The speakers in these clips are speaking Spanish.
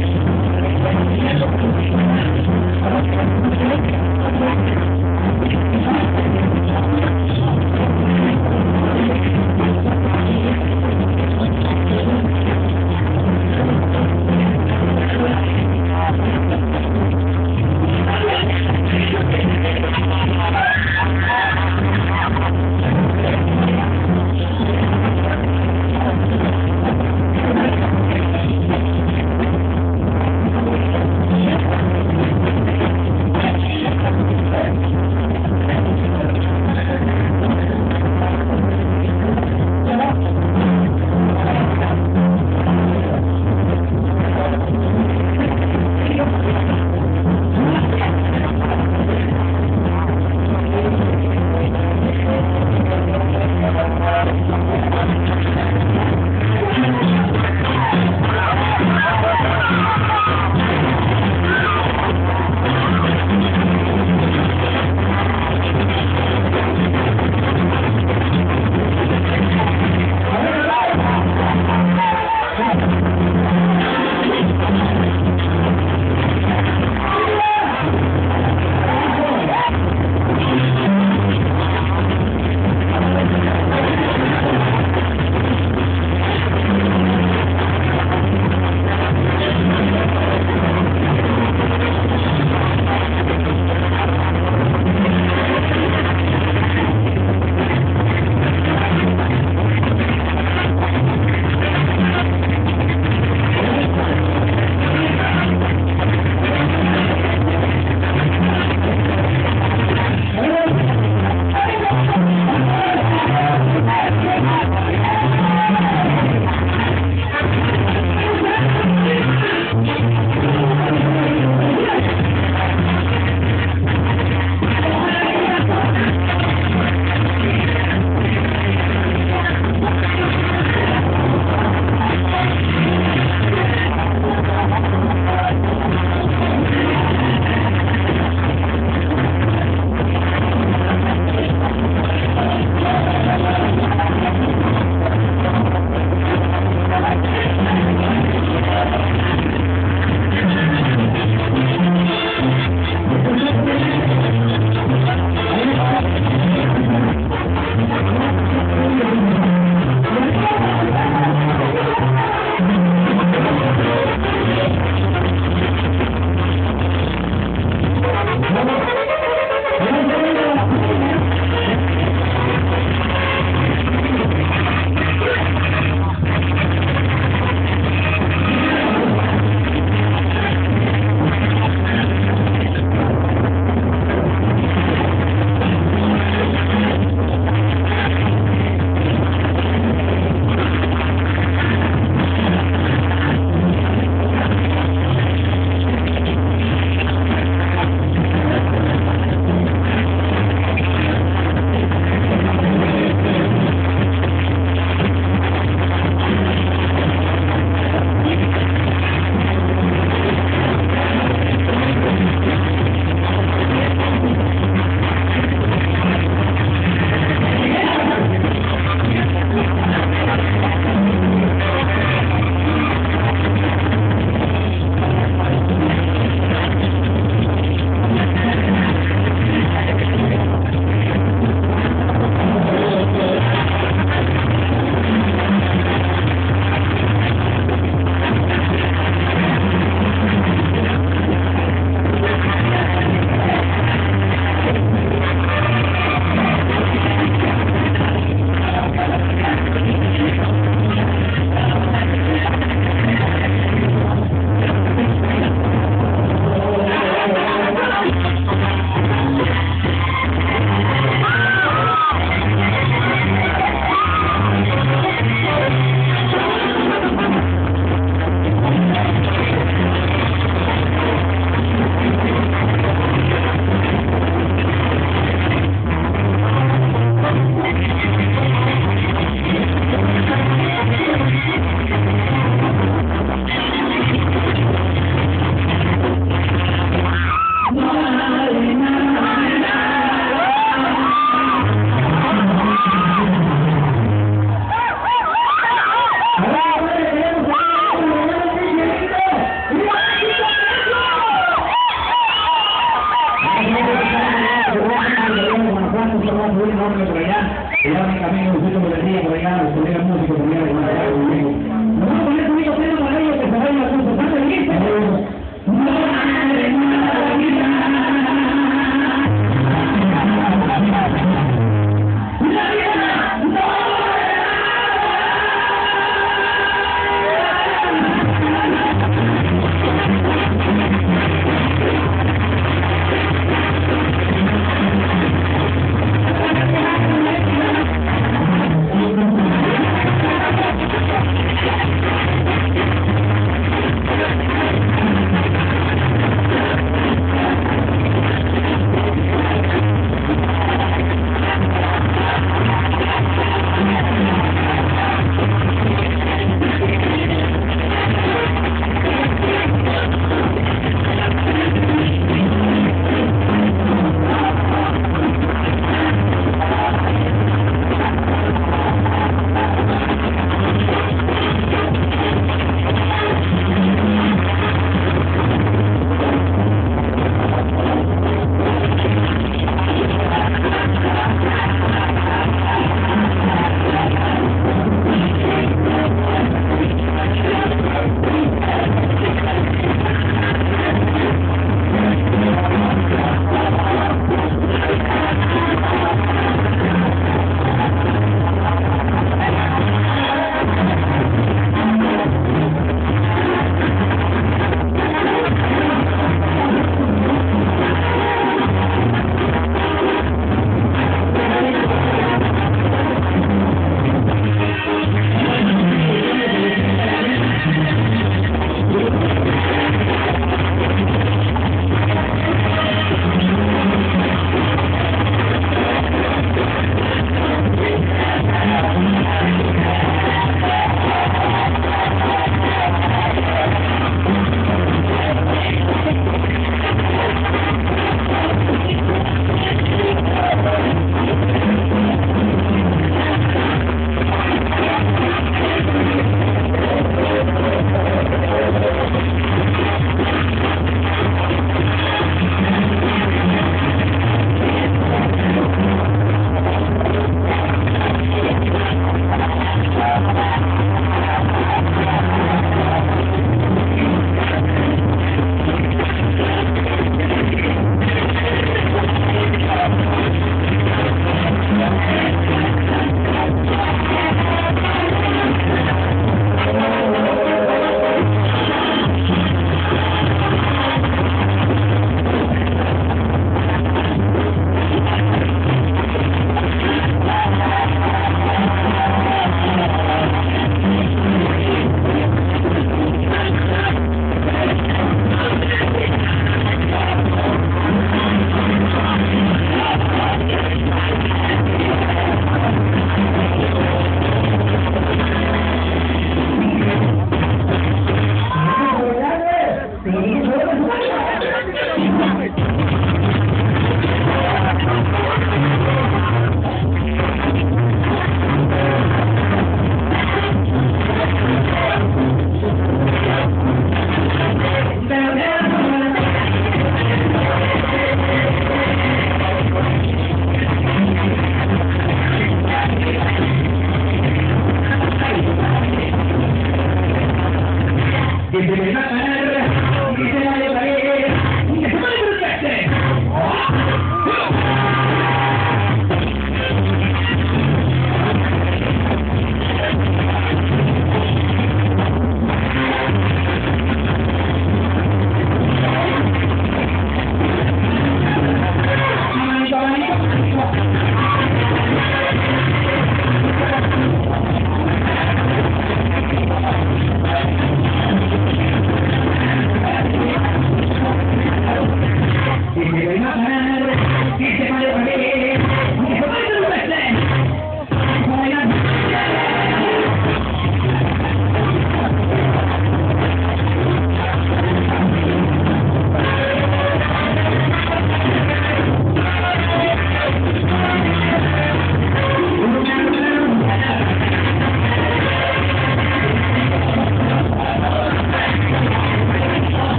Thank you.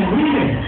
Mire,